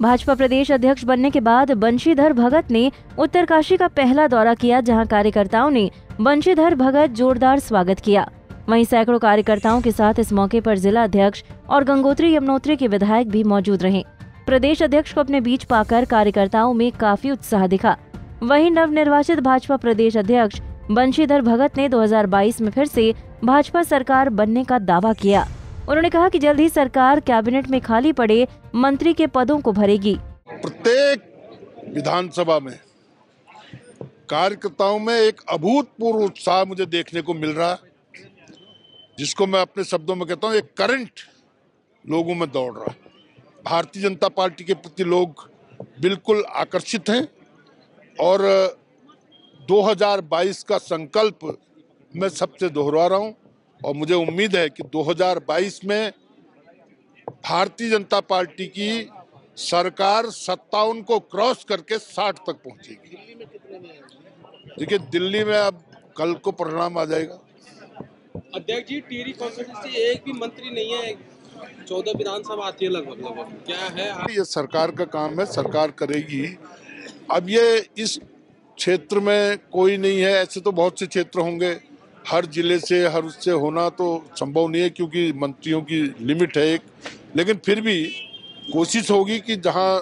भाजपा प्रदेश अध्यक्ष बनने के बाद बंशीधर भगत ने उत्तरकाशी का पहला दौरा किया, जहाँ कार्यकर्ताओं ने बंशीधर भगत जोरदार स्वागत किया। वहीं सैकड़ों कार्यकर्ताओं के साथ इस मौके पर जिला अध्यक्ष और गंगोत्री यमुनोत्री के विधायक भी मौजूद रहे। प्रदेश अध्यक्ष को अपने बीच पाकर कार्यकर्ताओं में काफ़ी उत्साह दिखा। वहीं नवनिर्वाचित भाजपा प्रदेश अध्यक्ष बंशीधर भगत ने 2022 में फिर से भाजपा सरकार बनने का दावा किया। उन्होंने कहा कि जल्द ही सरकार कैबिनेट में खाली पड़े मंत्री के पदों को भरेगी। प्रत्येक विधानसभा में, कार्यकर्ताओं में एक अभूतपूर्व उत्साह मुझे देखने को मिल रहा, जिसको मैं अपने शब्दों में कहता हूँ, एक करंट लोगों में दौड़ रहा। भारतीय जनता पार्टी के प्रति लोग बिल्कुल आकर्षित हैं और 2022 का संकल्प मैं सबसे दोहरा रहा हूँ। और मुझे उम्मीद है कि 2022 में भारतीय जनता पार्टी की सरकार सत्तावन को क्रॉस करके 60 तक पहुंचेगी। देखिए दिल्ली में अब कल को परिणाम आ जाएगा। अध्यक्ष जी टीरी कॉन्स्टिट्यूंसी एक भी मंत्री नहीं है। चौदह विधानसभा आती है लगभग लगभग। क्या है? ये सरकार का काम है सरकार करेगी। अब ये इस क्षेत्र में कोई नहीं है ऐसे तो बहुत से क्षेत्र होंगे। हर ज़िले से, हर उससे होना तो संभव नहीं है क्योंकि मंत्रियों की लिमिट है एक। लेकिन फिर भी कोशिश होगी कि जहाँ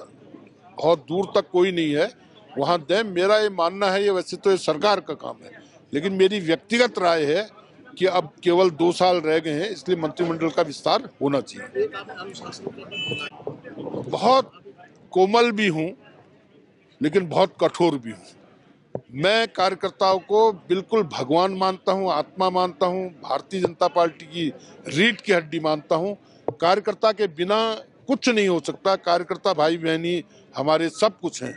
बहुत दूर तक कोई नहीं है, वहाँ दें। मेरा ये मानना है, ये वैसे तो ये सरकार का काम है। लेकिन मेरी व्यक्तिगत राय है कि अब केवल दो साल रह गए हैं, इसलिए मंत्रिमंडल का विस्तार होना चाहिए। बहुत कोमल भी हूँ, लेकिन बहुत कठोर भी हूँ। मैं कार्यकर्ताओं को बिल्कुल भगवान मानता हूँ, आत्मा मानता हूँ, भारतीय जनता पार्टी की रीढ़ की हड्डी मानता हूँ। कार्यकर्ता के बिना कुछ नहीं हो सकता। कार्यकर्ता भाई बहनी हमारे सब कुछ हैं।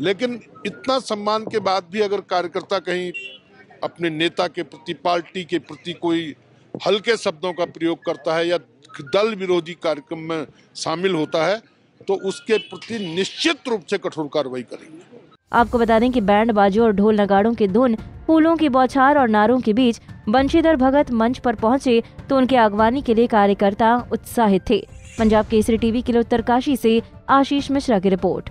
लेकिन इतना सम्मान के बाद भी अगर कार्यकर्ता कहीं अपने नेता के प्रति, पार्टी के प्रति कोई हल्के शब्दों का प्रयोग करता है या दल विरोधी कार्यक्रम में शामिल होता है तो उसके प्रति निश्चित रूप से कठोर कार्रवाई करेंगे। आपको बता दें कि बैंड बाजू और ढोल नगाड़ों की धुन, फूलों की बौछार और नारों के बीच बंशीधर भगत मंच पर पहुँचे तो उनके आगवानी के लिए कार्यकर्ता उत्साहित थे। पंजाब केसरी टीवी के लिए उत्तरकाशी से आशीष मिश्रा की रिपोर्ट।